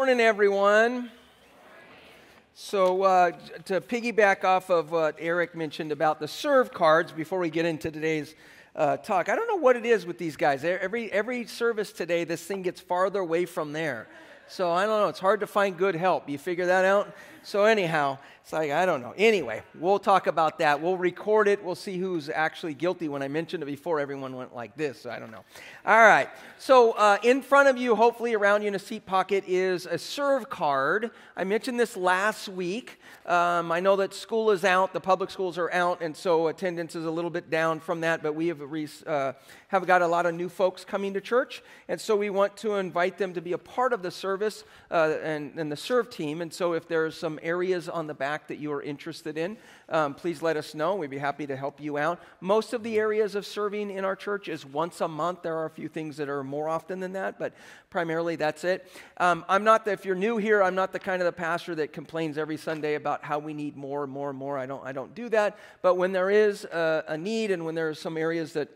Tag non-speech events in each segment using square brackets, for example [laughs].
Morning, everyone. So, uh, to piggyback off of what Eric mentioned about the serve cards before we get into today's uh, talk, I don't know what it is with these guys. Every, every service today, this thing gets farther away from there. So, I don't know. It's hard to find good help. You figure that out? So, anyhow, it's like, I don't know. Anyway, we'll talk about that. We'll record it. We'll see who's actually guilty. When I mentioned it before, everyone went like this. So I don't know. All right. So, uh, in front of you, hopefully around you in a seat pocket, is a serve card. I mentioned this last week. Um, I know that school is out, the public schools are out, and so attendance is a little bit down from that, but we have, uh, have got a lot of new folks coming to church, and so we want to invite them to be a part of the service uh, and, and the serve team. And so, if there's some areas on the back that you are interested in, um, please let us know. We'd be happy to help you out. Most of the areas of serving in our church is once a month. There are a few things that are more often than that, but primarily that's it. Um, I'm not, the, if you're new here, I'm not the kind of the pastor that complains every Sunday about how we need more and more and more. I don't, I don't do that. But when there is a, a need and when there are some areas that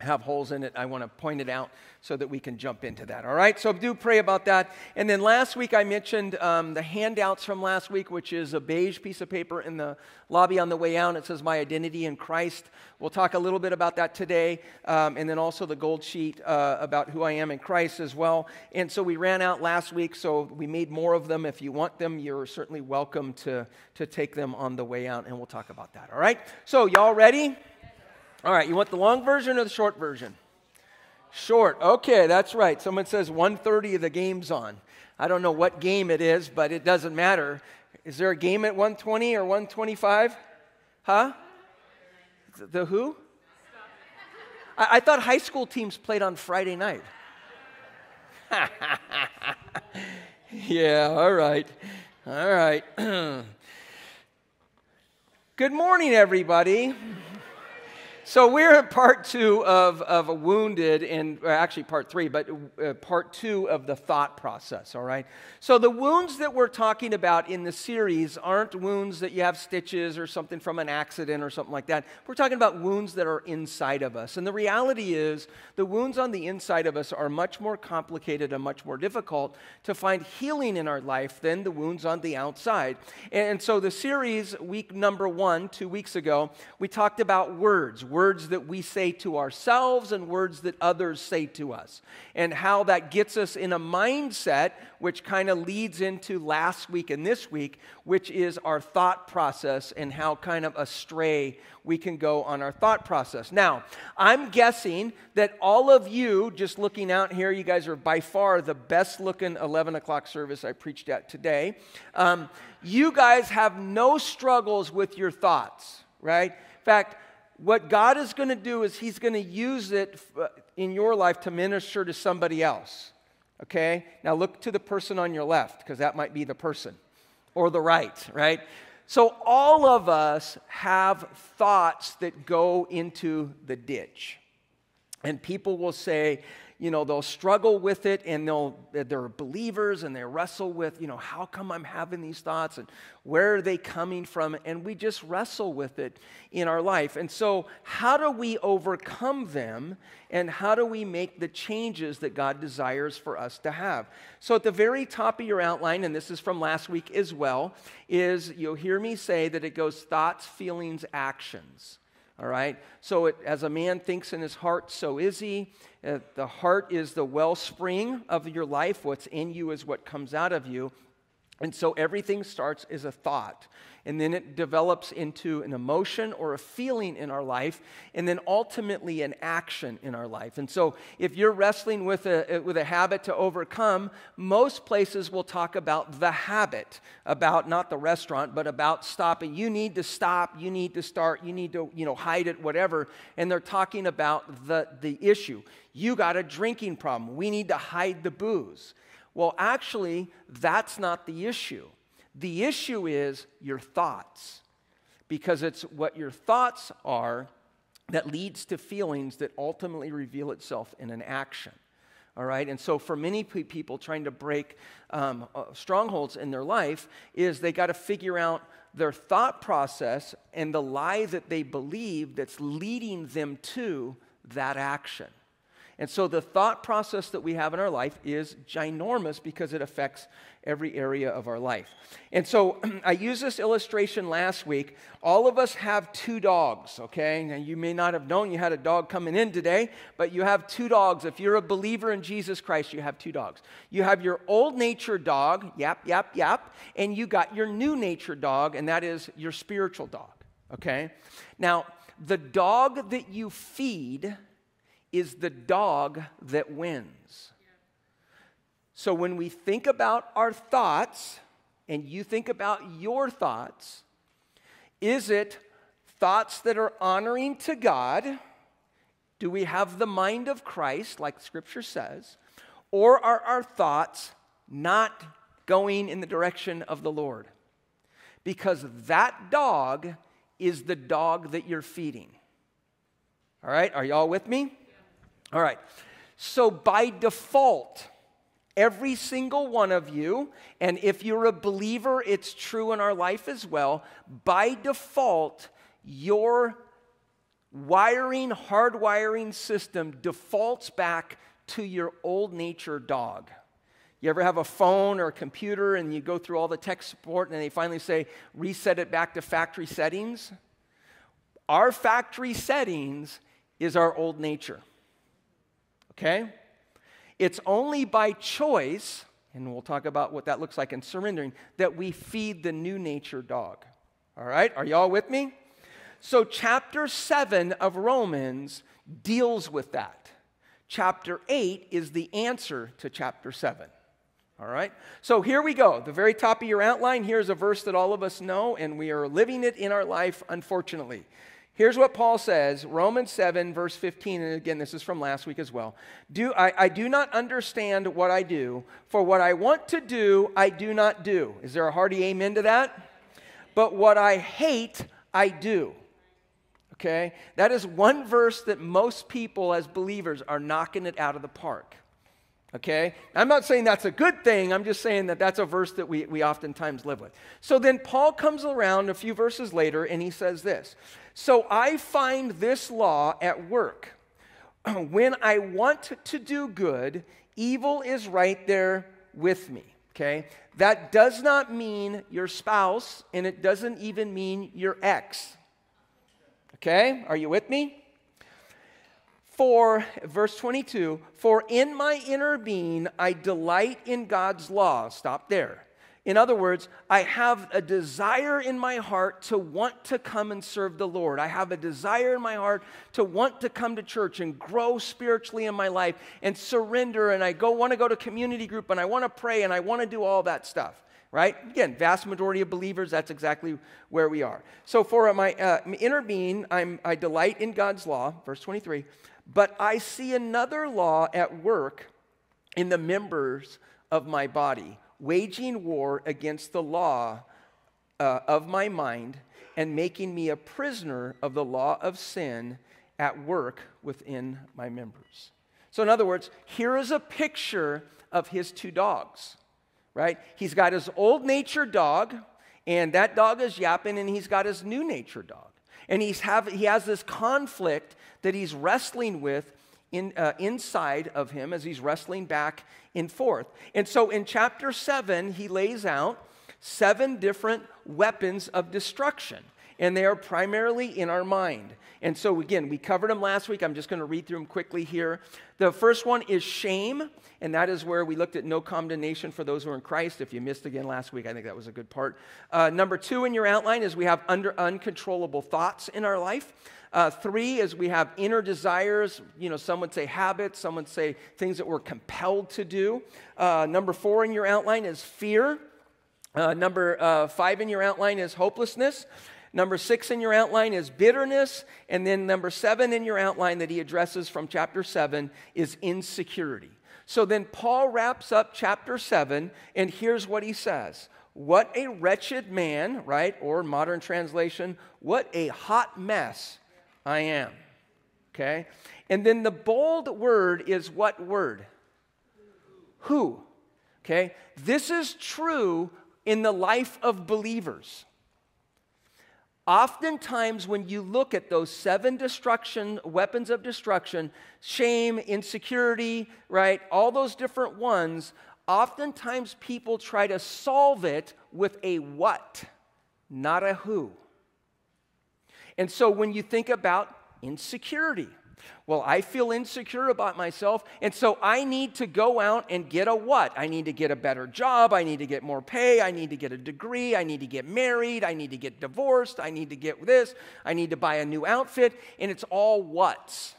have holes in it, I want to point it out so that we can jump into that. All right? So do pray about that. And then last week I mentioned um, the handouts from last week, which is a beige piece of paper in the lobby on the way out. It says, My Identity in Christ. We'll talk a little bit about that today. Um, and then also the gold sheet uh, about who I am in Christ as well. And so we ran out last week, so we made more of them. If you want them, you're certainly welcome to, to take them on the way out, and we'll talk about that. All right? So, y'all ready? All right, you want the long version or the short version? Short. Okay, that's right. Someone says 1:30 of the game's on. I don't know what game it is, but it doesn't matter. Is there a game at 120 or 125? Huh? The who? I, I thought high school teams played on Friday night. [laughs] yeah, all right. All right. [clears throat] Good morning, everybody. So we're in part two of, of a wounded, and actually part three, but uh, part two of the thought process, all right? So the wounds that we're talking about in the series aren't wounds that you have stitches or something from an accident or something like that. We're talking about wounds that are inside of us. And the reality is, the wounds on the inside of us are much more complicated and much more difficult to find healing in our life than the wounds on the outside. And so the series, week number one, two weeks ago, we talked about words words that we say to ourselves and words that others say to us, and how that gets us in a mindset which kind of leads into last week and this week, which is our thought process and how kind of astray we can go on our thought process. Now, I'm guessing that all of you, just looking out here, you guys are by far the best looking 11 o'clock service I preached at today. Um, you guys have no struggles with your thoughts, right? In fact, what God is going to do is He's going to use it uh, in your life to minister to somebody else. Okay? Now look to the person on your left, because that might be the person, or the right, right? So all of us have thoughts that go into the ditch. And people will say, you know, they'll struggle with it and they'll, they're believers and they wrestle with, you know, how come I'm having these thoughts and where are they coming from? And we just wrestle with it in our life. And so, how do we overcome them and how do we make the changes that God desires for us to have? So, at the very top of your outline, and this is from last week as well, is you'll hear me say that it goes thoughts, feelings, actions. All right? So, it, as a man thinks in his heart, so is he. Uh, the heart is the wellspring of your life. What's in you is what comes out of you. And so everything starts as a thought, and then it develops into an emotion or a feeling in our life, and then ultimately an action in our life. And so if you're wrestling with a, uh, with a habit to overcome, most places will talk about the habit, about not the restaurant, but about stopping. You need to stop, you need to start, you need to you know, hide it, whatever. And they're talking about the, the issue. You got a drinking problem, we need to hide the booze. Well, actually, that's not the issue. The issue is your thoughts, because it's what your thoughts are that leads to feelings that ultimately reveal itself in an action. All right, and so for many people trying to break um, uh, strongholds in their life, is they got to figure out their thought process and the lie that they believe that's leading them to that action. And so the thought process that we have in our life is ginormous because it affects every area of our life. And so [clears throat] I used this illustration last week. All of us have two dogs, okay? Now you may not have known you had a dog coming in today, but you have two dogs. If you're a believer in Jesus Christ, you have two dogs. You have your old nature dog, yap, yap, yap, and you got your new nature dog, and that is your spiritual dog, okay? Now, the dog that you feed is the dog that wins. So when we think about our thoughts, and you think about your thoughts, is it thoughts that are honoring to God? Do we have the mind of Christ, like Scripture says? Or are our thoughts not going in the direction of the Lord? Because that dog is the dog that you're feeding. All right, are y'all with me? All right. So by default, every single one of you, and if you're a believer, it's true in our life as well, by default, your wiring, hardwiring system defaults back to your old nature dog. You ever have a phone or a computer and you go through all the tech support and they finally say, reset it back to factory settings? Our factory settings is our old nature okay? It's only by choice, and we'll talk about what that looks like in surrendering, that we feed the new nature dog. All right? Are y'all with me? So, chapter 7 of Romans deals with that. Chapter 8 is the answer to chapter 7. All right? So here we go. The very top of your outline, here's a verse that all of us know, and we are living it in our life, unfortunately. Here's what Paul says Romans 7, verse 15, and again, this is from last week as well. Do, I, I do not understand what I do, for what I want to do, I do not do. Is there a hearty amen to that? But what I hate, I do. Okay? That is one verse that most people as believers are knocking it out of the park. Okay? I'm not saying that's a good thing. I'm just saying that that's a verse that we, we oftentimes live with. So then Paul comes around a few verses later and he says this so I find this law at work. [clears throat] when I want to do good, evil is right there with me. Okay? That does not mean your spouse, and it doesn't even mean your ex. Okay? Are you with me? For, verse 22, for in my inner being I delight in God's law. Stop there. In other words, I have a desire in my heart to want to come and serve the Lord. I have a desire in my heart to want to come to church and grow spiritually in my life and surrender. And I go want to go to community group and I want to pray and I want to do all that stuff. Right? Again, vast majority of believers, that's exactly where we are. So for my uh, inner being, I'm, I delight in God's law, verse 23, but I see another law at work in the members of my body waging war against the law uh, of my mind and making me a prisoner of the law of sin at work within my members. So, in other words, here is a picture of his two dogs, right? He's got his old nature dog, and that dog is yapping, and he's got his new nature dog. And he's have, he has this conflict that he's wrestling with in, uh, inside of him as he's wrestling back and forth. And so in chapter 7, he lays out seven different weapons of destruction, and they are primarily in our mind. And so, again, we covered them last week. I'm just going to read through them quickly here. The first one is shame, and that is where we looked at no condemnation for those who are in Christ. If you missed again last week, I think that was a good part. Uh, number two in your outline is we have under uncontrollable thoughts in our life. Uh, three is we have inner desires. You know, some would say habits, some would say things that we're compelled to do. Uh, number four in your outline is fear. Uh, number uh, five in your outline is hopelessness. Number six in your outline is bitterness. And then number seven in your outline that he addresses from chapter seven is insecurity. So then Paul wraps up chapter seven, and here's what he says What a wretched man, right? Or modern translation, what a hot mess I am. Okay? And then the bold word is what word? Who? Okay? This is true in the life of believers. Oftentimes, when you look at those seven destruction, weapons of destruction, shame, insecurity, right, all those different ones, oftentimes people try to solve it with a what, not a who. And so when you think about insecurity, well, I feel insecure about myself, and so I need to go out and get a what? I need to get a better job. I need to get more pay. I need to get a degree. I need to get married. I need to get divorced. I need to get this. I need to buy a new outfit. And it's all what's.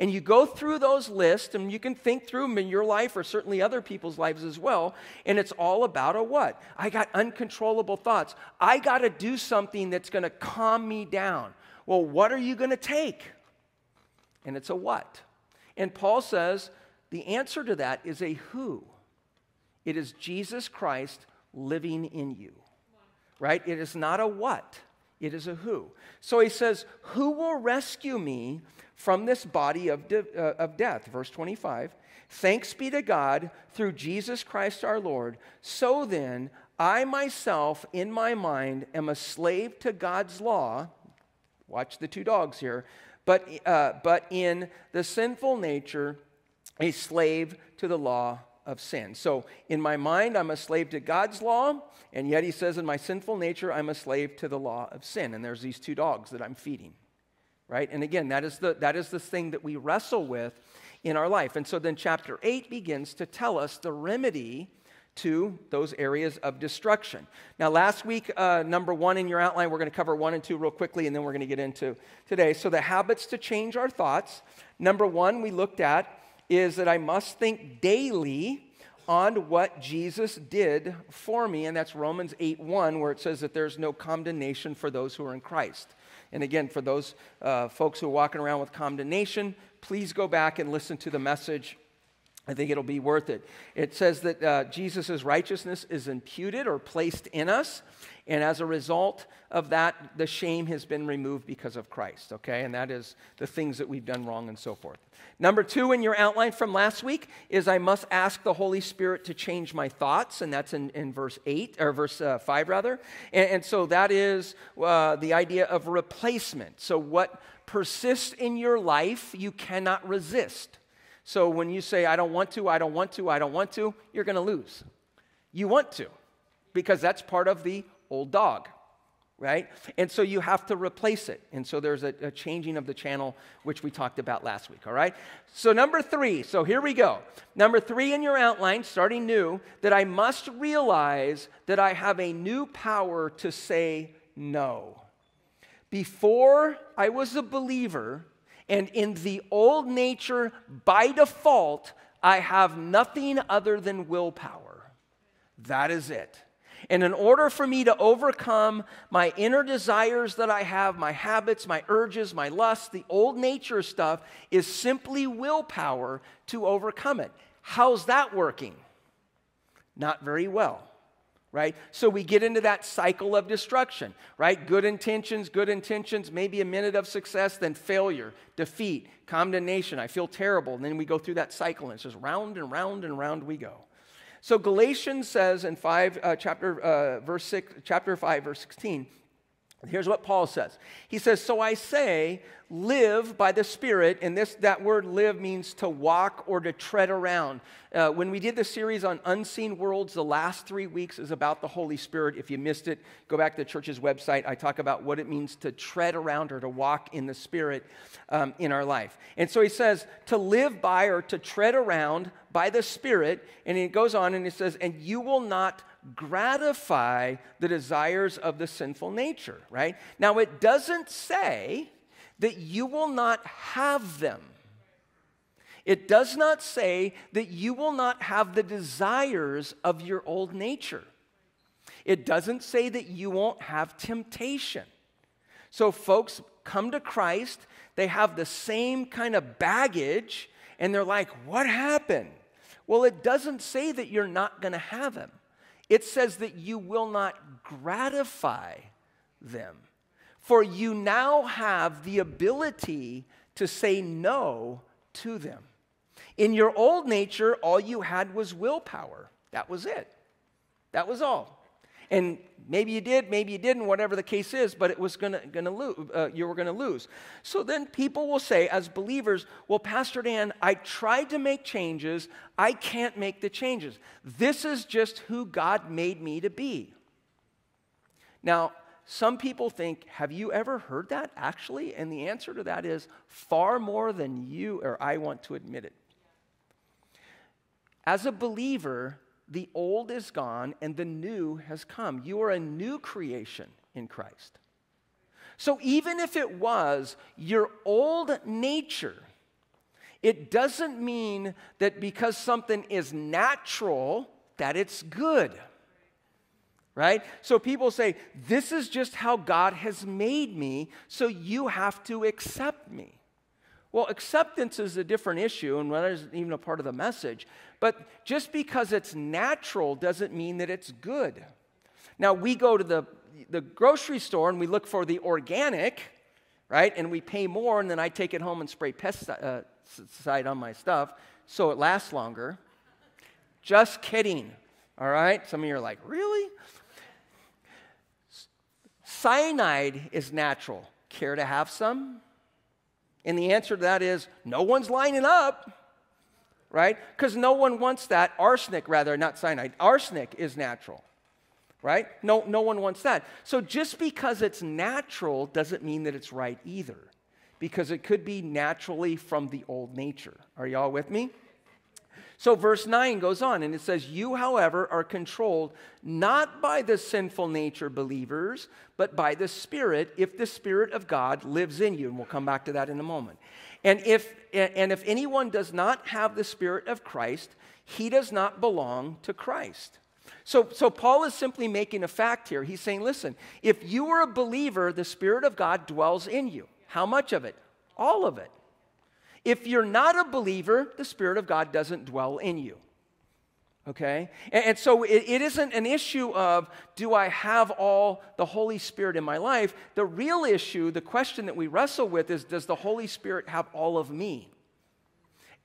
And you go through those lists, and you can think through them in your life or certainly other people's lives as well. And it's all about a what? I got uncontrollable thoughts. I got to do something that's going to calm me down. Well, what are you going to take? And it's a what. And Paul says the answer to that is a who. It is Jesus Christ living in you, right? It is not a what, it is a who. So he says, Who will rescue me from this body of, de- uh, of death? Verse 25. Thanks be to God through Jesus Christ our Lord. So then, I myself, in my mind, am a slave to God's law. Watch the two dogs here but, uh, but in the sinful nature, a slave to the law of sin. So in my mind, I'm a slave to God's law, and yet he says in my sinful nature, I'm a slave to the law of sin. And there's these two dogs that I'm feeding, right? And again, that is the, that is the thing that we wrestle with in our life. And so then chapter 8 begins to tell us the remedy to those areas of destruction. Now, last week, uh, number one in your outline, we're going to cover one and two real quickly, and then we're going to get into today. So, the habits to change our thoughts. Number one, we looked at is that I must think daily on what Jesus did for me, and that's Romans 8 1, where it says that there's no condemnation for those who are in Christ. And again, for those uh, folks who are walking around with condemnation, please go back and listen to the message I think it'll be worth it. It says that uh, Jesus' righteousness is imputed or placed in us, and as a result of that, the shame has been removed because of Christ, okay? And that is the things that we've done wrong and so forth. Number two in your outline from last week is I must ask the Holy Spirit to change my thoughts, and that's in, in verse 8, or verse uh, 5 rather. And, and, so that is uh, the idea of replacement. So what persists in your life, you cannot resist. So when you say, I don't want to, I don't want to, I don't want to, you're going to lose. You want to, because that's part of the old dog, right? And so you have to replace it. And so there's a, a, changing of the channel, which we talked about last week, all right? So, number three, so here we go. Number three in your outline, starting new, that I must realize that I have a new power to say no. Before I was a believer, and in the old nature, by default, I have nothing other than willpower. That is it. And in order for me to overcome my inner desires that I have, my habits, my urges, my lusts, the old nature stuff is simply willpower to overcome it. How's that working? Not very well right? So we get into that cycle of destruction, right? Good intentions, good intentions, maybe a minute of success, then failure, defeat, condemnation. I feel terrible. And then we go through that cycle, and it's just round and round and round we go. So Galatians says in five, uh, chapter, uh, verse six, chapter 5, verse 16, Here's what Paul says. He says, So I say, live by the Spirit. And this, that word live means to walk or to tread around. Uh, when we did the series on unseen worlds, the last three weeks is about the Holy Spirit. If you missed it, go back to the church's website. I talk about what it means to tread around or to walk in the Spirit um, in our life. And so he says, to live by or to tread around by the Spirit. And he goes on and he says, and you will not gratify the desires of the sinful nature, right? Now, it doesn't say that you will not have them. It does not say that you will not have the desires of your old nature. It doesn't say that you won't have temptation. So, folks come to Christ, they have the same kind of baggage, and they're like, What happened? Well, it doesn't say that you're not going to have them. It says that you will not gratify them. For you now have the ability to say no to them. In your old nature, all you had was willpower. That was it. That was all. And maybe you did, maybe you didn't, whatever the case is, but it was gonna, gonna lose, uh, you were gonna lose. So then people will say, as believers, well, Pastor Dan, I tried to make changes, I can't make the changes. This is just who God made me to be. Now, some people think, have you ever heard that actually? And the answer to that is far more than you or I want to admit it. As a believer, the old is gone and the new has come. You are a new creation in Christ. So even if it was your old nature, it doesn't mean that because something is natural, that it's good. Right? So people say, This is just how God has made me, so you have to accept me. Well, acceptance is a different issue, and that isn't even a part of the message. But just because it's natural doesn't mean that it's good. Now, we go to the, the grocery store and we look for the organic, right? And we pay more, and then I take it home and spray pesticide uh, on my stuff so it lasts longer. Just kidding, all right? Some of you are like, really? Cyanide is natural. Care to have some? And the answer to that is no one's lining up, right? Because no one wants that. Arsenic, rather, not cyanide. Arsenic is natural, right? No, no one wants that. So just because it's natural doesn't mean that it's right either, because it could be naturally from the old nature. Are y'all with me? So, verse 9 goes on and it says, You, however, are controlled not by the sinful nature believers, but by the Spirit, if the Spirit of God lives in you. And we'll come back to that in a moment. And if, and if anyone does not have the Spirit of Christ, he does not belong to Christ. So, so Paul is simply making a fact here. He's saying, listen, if you are a believer, the Spirit of God dwells in you. How much of it? All of it. If you're not a believer, the Spirit of God doesn't dwell in you. Okay? And, and so it, it isn't an issue of do I have all the Holy Spirit in my life? The real issue, the question that we wrestle with is does the Holy Spirit have all of me?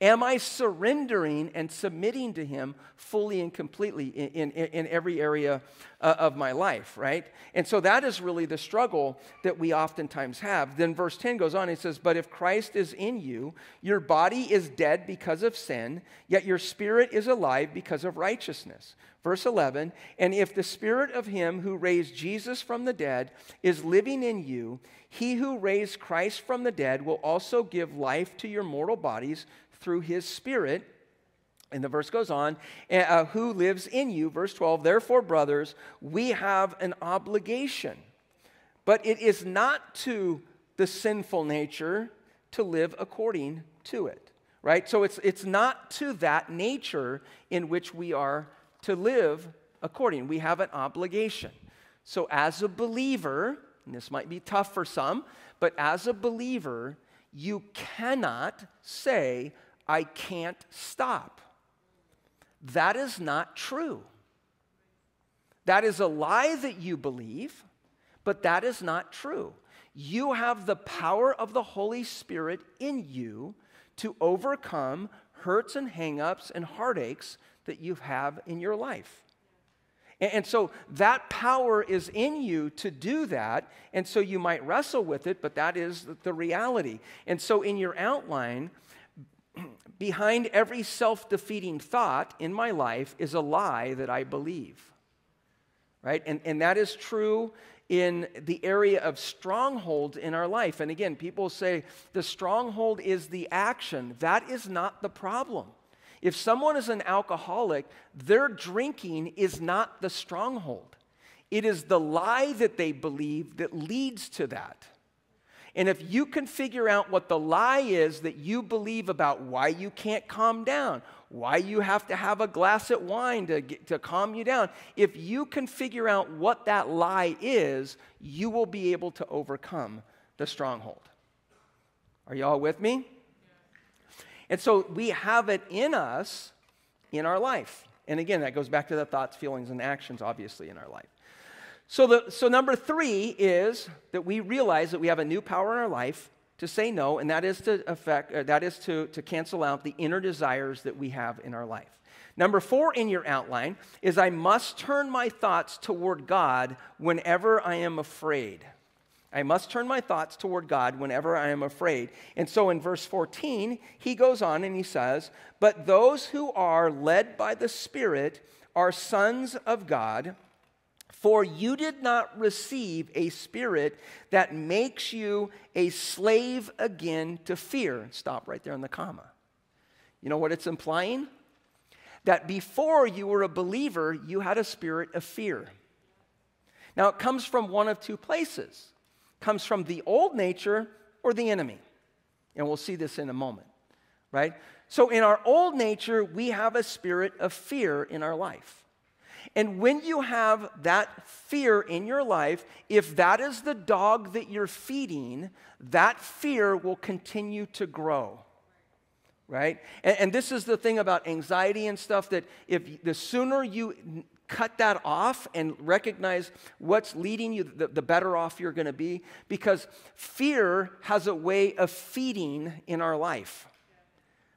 Am I surrendering and submitting to Him fully and completely in, in, in every area uh, of my life, right? And so that is really the struggle that we oftentimes have. Then verse 10 goes on, it says, But if Christ is in you, your body is dead because of sin, yet your spirit is alive because of righteousness. Verse 11, and if the spirit of him who raised Jesus from the dead is living in you, he who raised Christ from the dead will also give life to your mortal bodies through his Spirit. And the verse goes on, uh, who lives in you. Verse 12, therefore, brothers, we have an obligation, but it is not to the sinful nature to live according to it, right? So it's, it's not to that nature in which we are to live according. We have an obligation. So as a believer, and this might be tough for some, but as a believer, you cannot say, I can't stop. That is not true. That is a lie that you believe, but that is not true. You have the power of the Holy Spirit in you to overcome hurts and hangups and heartaches that you have in your life. And so that power is in you to do that. And so you might wrestle with it, but that is the reality. And so in your outline, behind every self defeating thought in my life is a lie that I believe. Right? And, and that is true in the area of strongholds in our life. And again, people say the stronghold is the action. That is not the problem. If someone is an alcoholic, their drinking is not the stronghold. It is the lie that they believe that leads to that. And if you can figure out what the lie is that you believe about why you can't calm down, why you have to have a glass of wine to, get, to calm you down, if you can figure out what that lie is, you will be able to overcome the stronghold. Are you all with me? And so we have it in us in our life. And again, that goes back to the thoughts, feelings, and actions, obviously, in our life. So, the, so number three is that we realize that we have a new power in our life to say no, and that is to affect, uh, that is to, to cancel out the inner desires that we have in our life. Number four in your outline is I must turn my thoughts toward God whenever I am afraid. I must turn my thoughts toward God whenever I am afraid. And so in verse 14, he goes on and he says, But those who are led by the Spirit are sons of God. For you did not receive a spirit that makes you a slave again to fear. Stop right there in the comma. You know what it's implying? That before you were a believer, you had a spirit of fear. Now, it comes from one of two places it comes from the old nature or the enemy. And we'll see this in a moment, right? So, in our old nature, we have a spirit of fear in our life. And when you have that fear in your life, if that is the dog that you're feeding, that fear will continue to grow. Right? And, and this is the thing about anxiety and stuff that if the sooner you cut that off and recognize what's leading you, the, the better off you're going to be. Because fear has a way of feeding in our life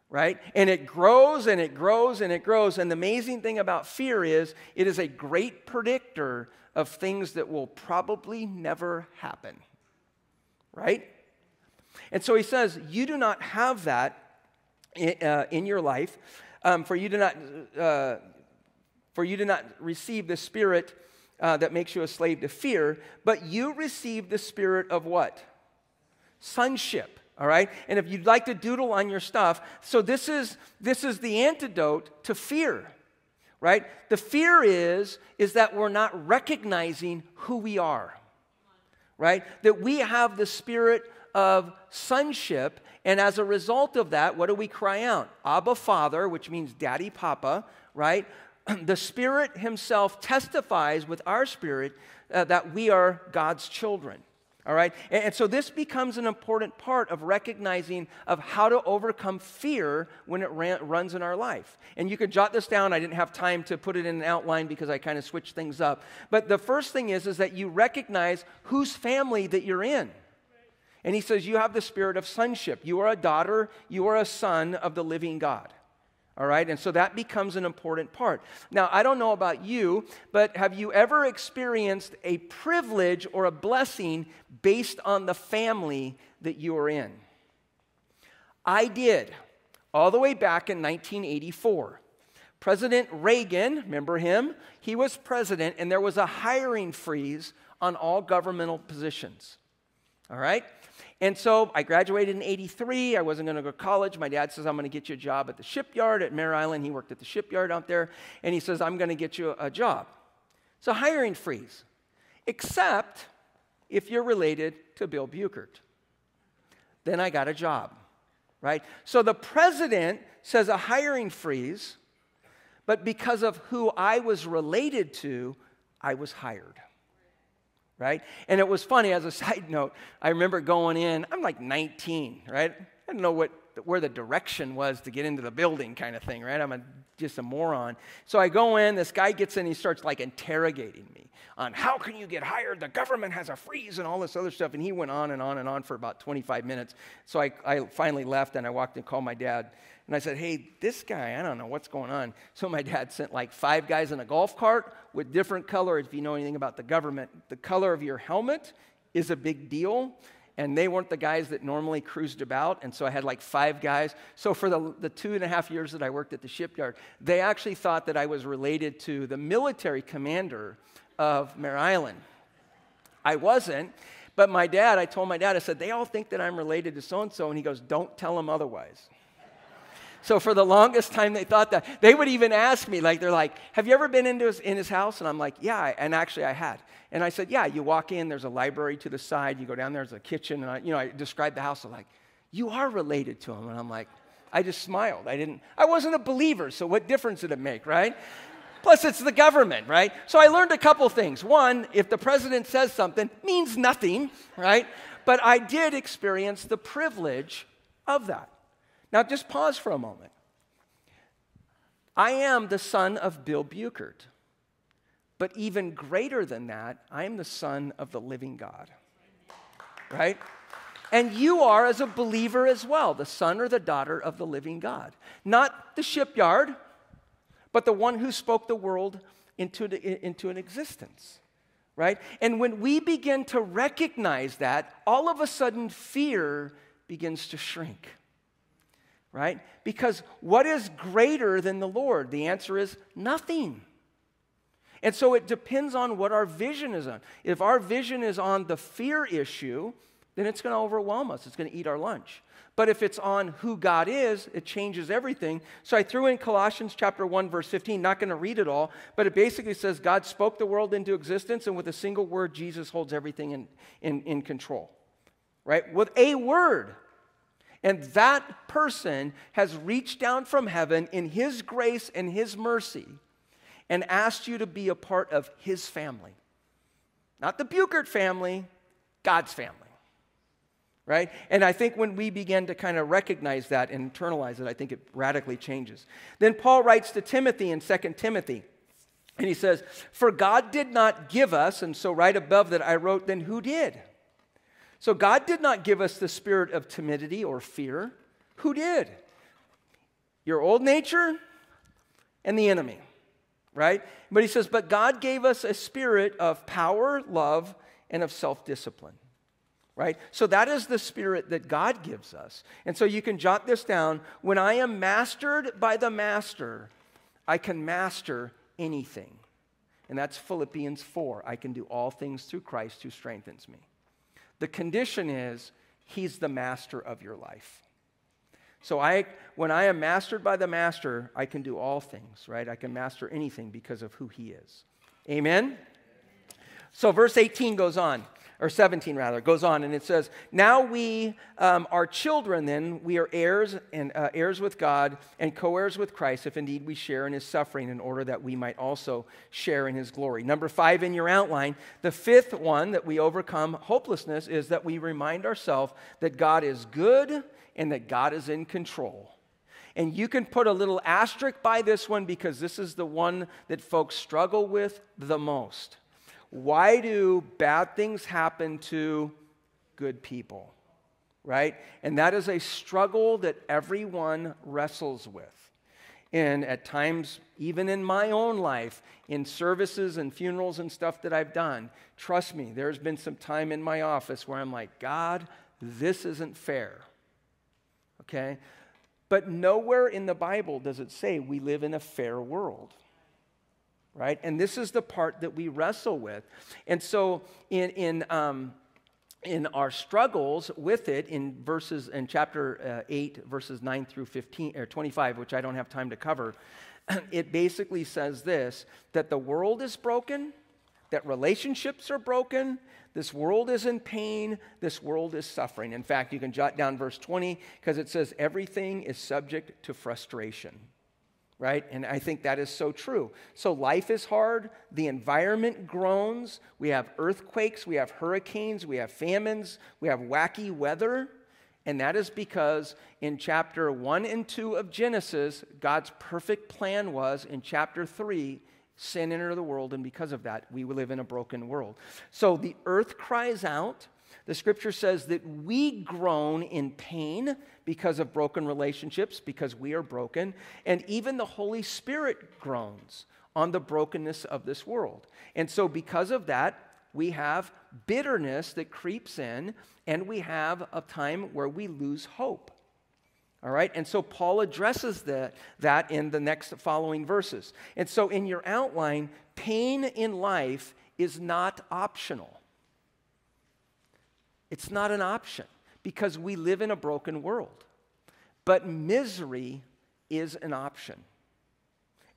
right? And it grows and it grows and it grows. And the amazing thing about fear is it is a great predictor of things that will probably never happen, right? And so he says, You do not have that in, uh, in your life, um, for you do not. Uh, for you do not receive the spirit uh, that makes you a slave to fear, but you receive the spirit of what? Sonship all right? And if you'd like to doodle on your stuff so this is this is the antidote to fear right? The fear is is that we're not recognizing who we are right? That we have the spirit of sonship and as a result of that what do we cry out? Abba father which means daddy papa right? [clears throat] The spirit himself testifies with our spirit uh, that we are god's children all right? And, and, so this becomes an important part of recognizing of how to overcome fear when it ran, runs in our life. And you could jot this down. I didn't have time to put it in an outline because I kind of switched things up. But the first thing is, is that you recognize whose family that you're in. And he says, You have the spirit of sonship. You are a daughter, you are a son of the living God. All right, and so that becomes an important part. Now, I don't know about you, but have you ever experienced a privilege or a blessing based on the family that you are in? I did, all the way back in 1984. President Reagan, remember him? He was president, and there was a hiring freeze on all governmental positions. All right? And so I graduated in 83. I wasn't going to go to college. My dad says, I'm going to get you a job at the shipyard at Mare Island. He worked at the shipyard out there. And he says, I'm going to get you a job. So hiring freeze, except if you're related to Bill Buchert. Then I got a job, right? So the president says a hiring freeze, but because of who I was related to, I was hired right? And it was funny, as a [laughs] side note, I remember going in, I'm like 19, right? I don't know what, where the direction was to get into the building kind of thing, right? I'm a, just a moron. So I go in, this guy gets in, he starts like interrogating me on how can you get hired? The government has a freeze and all this other stuff. And he went on and on and on for about 25 minutes. So I, I finally left and I walked and called my dad. And I said, hey, this guy, I don't know what's going on. So my dad sent like five guys in a golf cart with different colors. If you know anything about the government, the color of your helmet is a big deal. And they weren't the guys that normally cruised about. And so I had like five guys. So for the, the two and a half years that I worked at the shipyard, they actually thought that I was related to the military commander of Mare Island. I wasn't. But my dad, I told my dad, I said, they all think that I'm related to so and so. And he goes, don't tell them otherwise. So for the longest time, they thought that. They would even ask me, like, they're like, Have you ever been into his, in his house? And I'm like, Yeah. And actually, I had. And I said, Yeah, you walk in, there's a library to the side. You go down, there's a kitchen. And I, you know, I described the house. They're like, You are related to him. And I'm like, I just smiled. I didn't, I wasn't a believer, so what difference did it make, right? Plus, it's the government, right? So I learned a couple things. One, if the president says something, means nothing, right? But I did experience the privilege of that. Now, just pause for a moment. I am the son of Bill Buchert. But even greater than that, I am the son of the living God. Right? And you are, as a believer as well, the son or the daughter of the living God. Not the shipyard, but the one who spoke the world into, into an existence. Right? And when we begin to recognize that, all of a sudden fear begins to shrink. Right? Because what is greater than the Lord? The answer is nothing. And so it depends on what our vision is on. If our vision is on the fear issue, then it's going to overwhelm us. It's going to eat our lunch. But if it's on who God is, it changes everything. So I threw in Colossians chapter 1 verse 15, not going to read it all, but it basically says God spoke the world into existence and with a single word Jesus holds everything in, in, in control. Right? With a word. And that person has reached down from heaven in his grace and his mercy and asked you to be a part of his family. Not the Buchert family, God's family right? And I think when we begin to kind of recognize that and internalize it, I think it radically changes. Then Paul writes to Timothy in 2 Timothy, and he says, For God did not give us, and so right above that I wrote, then who did? So God did not give us the spirit of timidity or fear. Who did? Your old nature and the enemy, right? But he says, But God gave us a spirit of power, love, and of self discipline right? So that is the spirit that God gives us. And so you can jot this down. When I am mastered by the master, I can master anything. And that's Philippians 4. I can do all things through Christ who strengthens me. The condition is he's the master of your life. So I when I am mastered by the master, I can do all things, right? I can master anything because of who he is. Amen. So verse 18 goes on or 17 rather, goes on and it says, Now we um, are children, then we are heirs and uh, heirs with God and co heirs with Christ, if indeed we share in his suffering, in order that we might also share in his glory. Number five in your outline, the fifth one that we overcome hopelessness is that we remind ourselves that God is good and that God is in control. And you can put a little asterisk by this one because this is the one that folks struggle with the most. Why do bad things happen to good people? Right? And that is a struggle that everyone wrestles with. And at times, even in my own life, in services and funerals and stuff that I've done, trust me, there's been some time in my office where I'm like, God, this isn't fair. Okay? But nowhere in the Bible does it say we live in a fair world right? And this is the part that we wrestle with. And so in, in, um, in our struggles with it in verses in chapter uh, 8 verses 9 through 15 or 25 which i don't have time to cover [clears throat] it basically says this that the world is broken that relationships are broken this world is in pain this world is suffering in fact you can jot down verse 20 because it says everything is subject to frustration right? And I think that is so true. So life is hard, the environment groans, we have earthquakes, we have hurricanes, we have famines, we have wacky weather. And that is because in chapter 1 and 2 of Genesis, God's perfect plan was in chapter 3, sin entered the world, and because of that, we live in a broken world. So the earth cries out, the scripture says that we groan in pain because of broken relationships, because we are broken, and even the Holy Spirit groans on the brokenness of this world. And so, because of that, we have bitterness that creeps in, and we have a time where we lose hope. All right, and so Paul addresses that, that in the next following verses. And so, in your outline, pain in life is not optional. It's not an option because we live in a broken world. But misery is an option.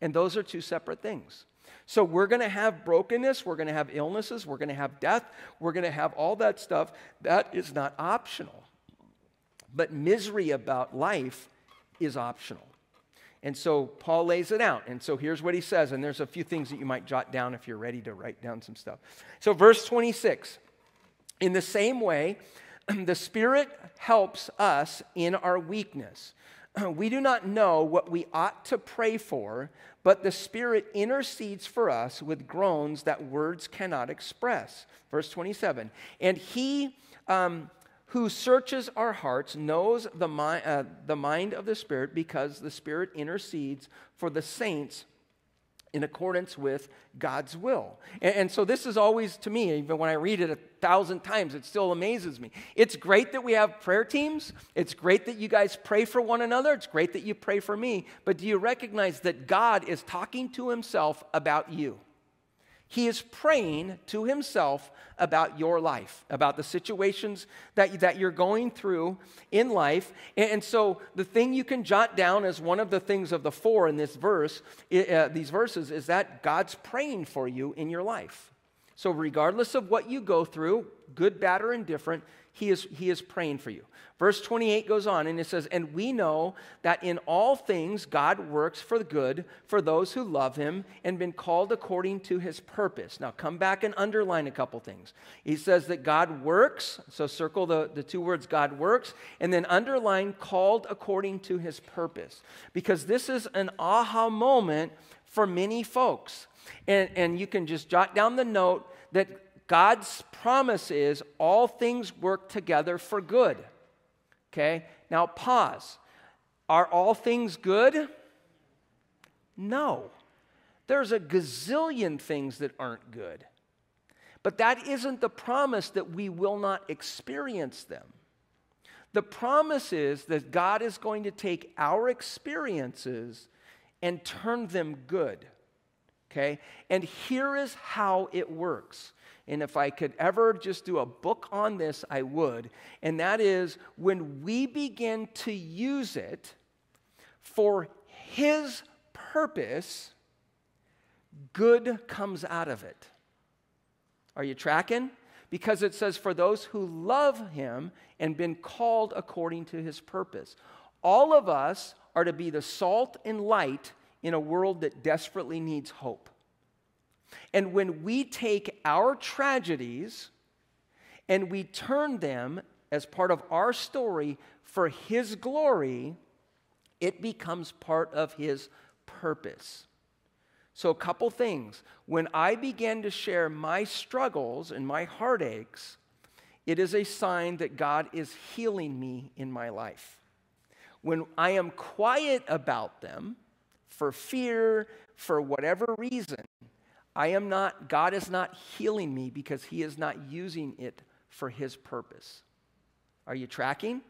And those are two separate things. So we're going to have brokenness, we're going to have illnesses, we're going to have death, we're going to have all that stuff. That is not optional. But misery about life is optional. And so Paul lays it out. And so here's what he says. And there's a few things that you might jot down if you're ready to write down some stuff. So, verse 26 in the same way, [clears throat] the Spirit helps us in our weakness. [clears throat] We do not know what we ought to pray for, but the Spirit intercedes for us with groans that words cannot express. Verse 27 And He um, who searches our hearts, knows the, mi- uh, the mind of the Spirit because the Spirit intercedes for the saints in accordance with God's will. And, and, so this is always, to me, even when I read it a thousand times, it still amazes me. It's great that we have prayer teams. It's great that you guys pray for one another. It's great that you pray for me. But do you recognize that God is talking to himself about you? He is praying to himself about your life, about the situations that, that you're going through in life. And, so, the thing you can jot down as one of the things of the four in this verse, uh, these verses, is that God's praying for you in your life. So, regardless of what you go through, good, bad, or indifferent, he is, he is praying for you. Verse 28 goes on and it says, And we know that in all things God works for the good for those who love him and been called according to his purpose. Now come back and underline a couple things. He says that God works, so circle the, the two words God works, and then underline called according to his purpose. Because this is an aha moment for many folks. And, and you can just jot down the note that God's promise is all things work together for good. Okay? Now pause. Are all things good? No. There's a gazillion things that aren't good. But that isn't the promise that we will not experience them. The promise is that God is going to take our experiences and turn them good. Okay? And here is how it works. And if I could ever just do a book on this, I would. And that is when we begin to use it for His purpose, good comes out of it. Are you tracking? Because it says, for those who love Him and been called according to His purpose. All of us are to be the salt and light in a world that desperately needs hope. And when we take our tragedies and we turn them as part of our story for His glory, it becomes part of His purpose. So, a couple things. When I began to share my struggles and my heartaches, it is a sign that God is healing me in my life. When I am quiet about them for fear, for whatever reason, I am not, God is not healing me because He is not using it for His purpose. Are you tracking?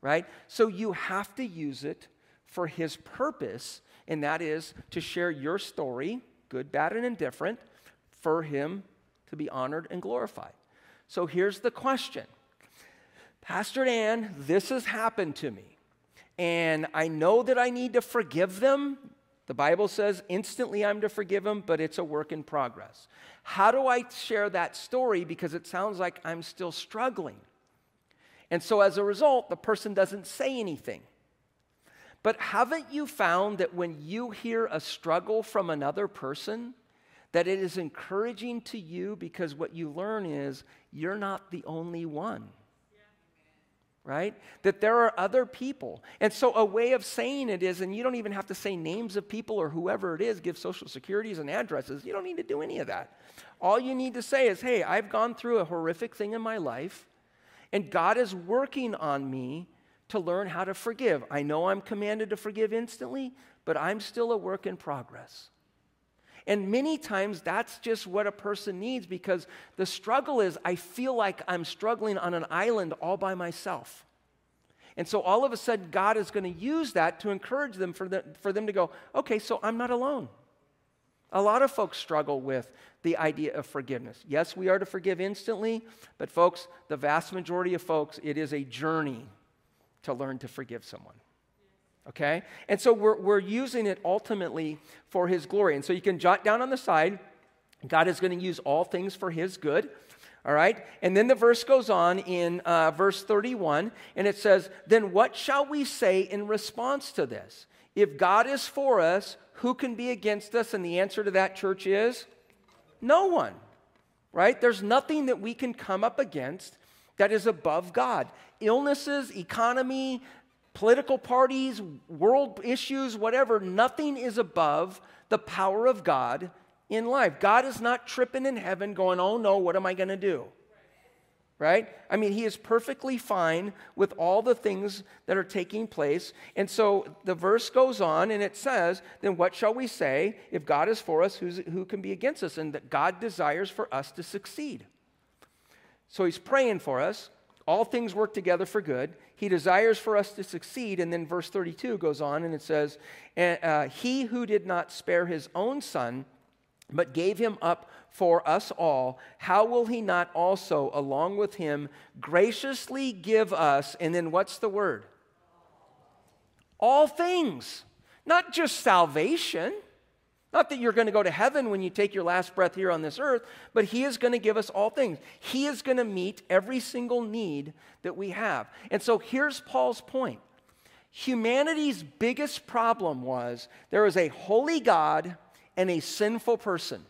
Right? So you have to use it for His purpose, and that is to share your story, good, bad, and indifferent, for Him to be honored and glorified. So here's the question Pastor Dan, this has happened to me. And I know that I need to forgive them the Bible says instantly I'm to forgive him, but it's a work in progress. How do I share that story? Because it sounds like I'm still struggling. And so as a result, the person doesn't say anything. But haven't you found that when you hear a struggle from another person, that it is encouraging to you because what you learn is you're not the only one? Right? That there are other people. And so, a way of saying it is, and you don't even have to say names of people or whoever it is, give social securities and addresses. You don't need to do any of that. All you need to say is, hey, I've gone through a horrific thing in my life, and God is working on me to learn how to forgive. I know I'm commanded to forgive instantly, but I'm still a work in progress. And many times that's just what a person needs because the struggle is I feel like I'm struggling on an island all by myself. And so all of a sudden, God is going to use that to encourage them for, the, for them to go, okay, so I'm not alone. A lot of folks struggle with the idea of forgiveness. Yes, we are to forgive instantly, but folks, the vast majority of folks, it is a journey to learn to forgive someone okay? And so we're, we're using it ultimately for His glory. And so you can jot down on the side God is going to use all things for His good. All right? And then the verse goes on in uh, verse 31, and it says, Then what shall we say in response to this? If God is for us, who can be against us? And the answer to that, church, is no one. Right? There's nothing that we can come up against that is above God. Illnesses, economy, political parties, world issues, whatever, nothing is above the power of God in life. God is not tripping in heaven going, oh no, what am I going to do? right? I mean, he is perfectly fine with all the things that are taking place. And so the verse goes on and it says, Then what shall we say? If God is for us, who can be against us? And that God desires for us to succeed. So he's praying for us. All things work together for good. He desires for us to succeed. And then verse 32 goes on and it says, uh, He who did not spare his own son, but gave him up for us all, how will he not also, along with him, graciously give us, and then what's the word? All things, not just salvation. Not that you're going to go to heaven when you take your last breath here on this earth, but He is going to give us all things. He is going to meet every single need that we have. And so here's Paul's point humanity's biggest problem was there is a holy God and a sinful person.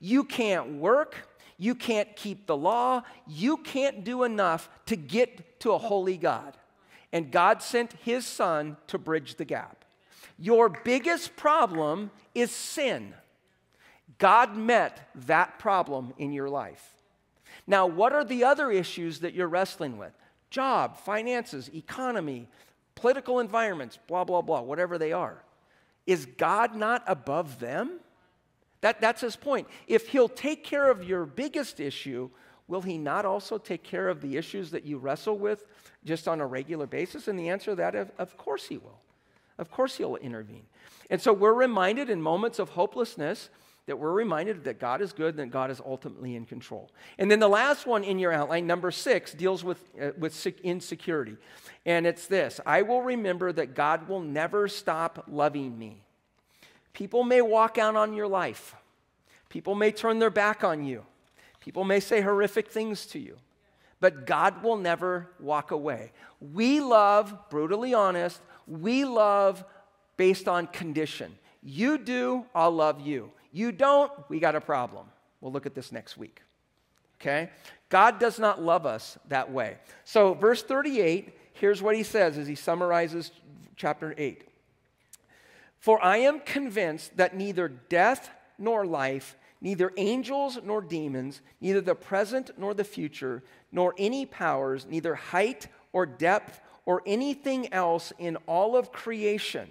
You can't work, you can't keep the law, you can't do enough to get to a holy God. And God sent his son to bridge the gap. Your biggest problem is sin. God met that problem in your life. Now, what are the other issues that you're wrestling with? Job, finances, economy, political environments, blah, blah, blah, whatever they are. Is God not above them? That, that's his point. If he'll take care of your biggest issue, will he not also take care of the issues that you wrestle with just on a regular basis? And the answer to that, of, of course he will. Of course he'll intervene. And so we're reminded in moments of hopelessness that we're reminded that God is good and that God is ultimately in control. And then the last one in your outline, number six, deals with, uh, with insecurity. And it's this I will remember that God will never stop loving me. People may walk out on your life. People may turn their back on you. People may say horrific things to you. But God will never walk away. We love, brutally honest, we love based on condition. You do, I'll love you. You don't, we got a problem. We'll look at this next week. Okay? God does not love us that way. So, verse 38, here's what he says as he summarizes chapter 8. For I am convinced that neither death nor life, neither angels nor demons, neither the present nor the future, nor any powers, neither height or depth or anything else in all of creation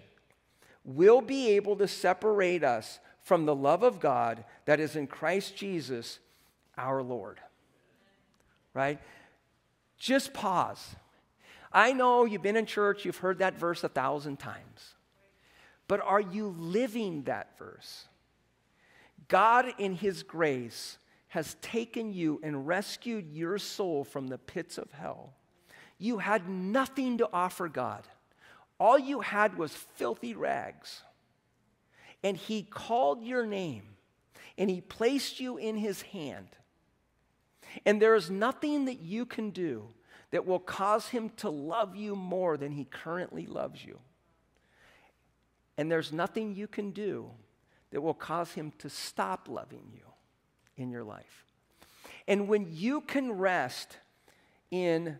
will be able to separate us from the love of God that is in Christ Jesus our Lord. Right? Just pause. I know you've been in church, you've heard that verse a thousand times. But are you living that verse? God, in His grace, has taken you and rescued your soul from the pits of hell. You had nothing to offer God, all you had was filthy rags. And He called your name and He placed you in His hand. And there is nothing that you can do that will cause Him to love you more than He currently loves you. And there's nothing you can do that will cause him to stop loving you in your life. And when you can rest in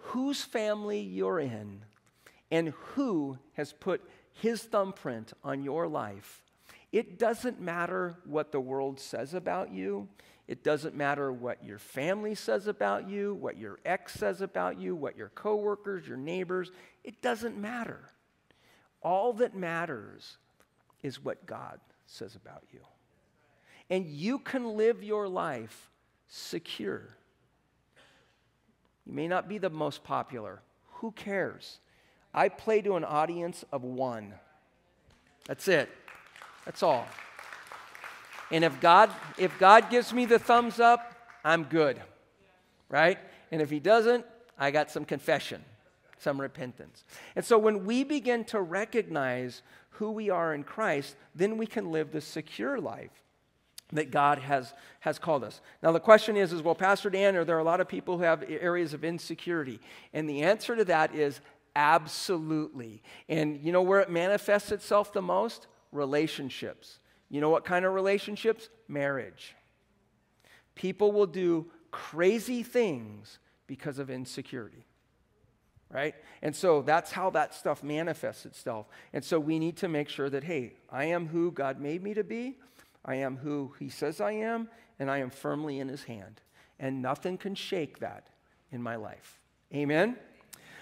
whose family you're in and who has put his thumbprint on your life, it doesn't matter what the world says about you. It doesn't matter what your family says about you, what your ex says about you, what your coworkers, your neighbors. It doesn't matter. All that matters is what God says about you. And you can live your life secure. You may not be the most popular. Who cares? I play to an audience of one. That's it. That's all. And if God if God gives me the thumbs up, I'm good. Right? And if he doesn't, I got some confession some repentance. And so when we begin to recognize who we are in Christ, then we can live the secure life that God has, has called us. Now, the question is, is, well, Pastor Dan, are there a lot of people who have areas of insecurity? And the answer to that is absolutely. And you know where it manifests itself the most? Relationships. You know what kind of relationships? Marriage. People will do crazy things because of insecurity right? And so that's how that stuff manifests itself. And so we need to make sure that, hey, I am who God made me to be, I am who He says I am, and I am firmly in His hand. and nothing can shake that in my life. Amen?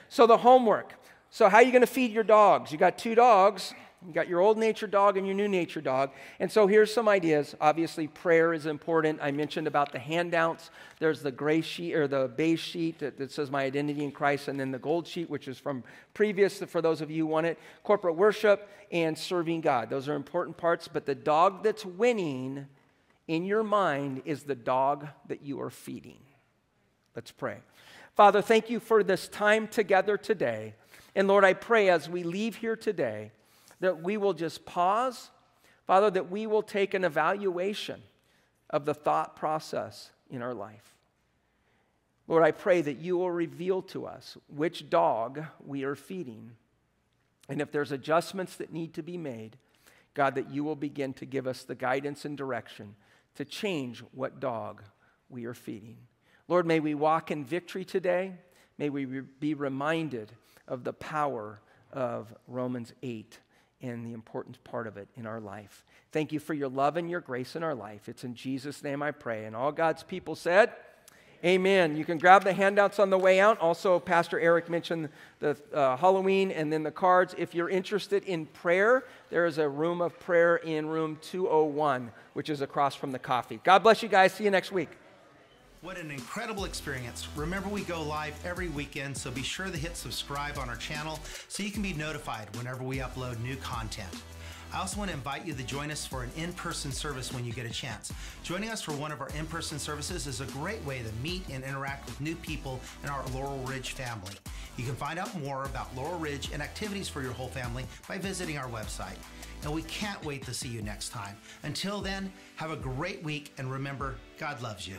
So, the homework. So, how are you going to feed your dogs? You got two dogs. You got your old nature dog and your new nature dog. And so here's some ideas. Obviously, prayer is important. I mentioned about the handouts. There's the gray sheet or the beige sheet that, that says my identity in Christ, and then the gold sheet, which is from previous for those of you who want it. Corporate worship and serving God. Those are important parts. But the dog that's winning in your mind is the dog that you are feeding. Let's pray. Father, thank you for this time together today. And Lord, I pray as we leave here today that we will just pause, Father, that we will take an evaluation of the thought process in our life. Lord, I pray that you will reveal to us which dog we are feeding. And if there's adjustments that need to be made, God, that you will begin to give us the guidance and direction to change what dog we are feeding. Lord, may we walk in victory today. May we be reminded of the power of Romans 8 and the important part of it in our life. Thank you for your love and your grace in our life. It's in Jesus' name I pray. And all God's people said, Amen. You can grab the handouts on the way out. Also, Pastor Eric mentioned the uh, Halloween and then the cards. If you're interested in prayer, there is a room of prayer in room 201, which is across from the coffee. God bless you guys. See you next week. What an incredible experience. Remember, we go live every weekend, so be sure to hit subscribe on our channel so you can be notified whenever we upload new content. I also want to invite you to join us for an in person service when you get a chance. Joining us for one of our in person services is a great way to meet and interact with new people in our Laurel Ridge family. You can find out more about Laurel Ridge and activities for your whole family by visiting our website. And we can't wait to see you next time. Until then, have a great week and remember, God loves you.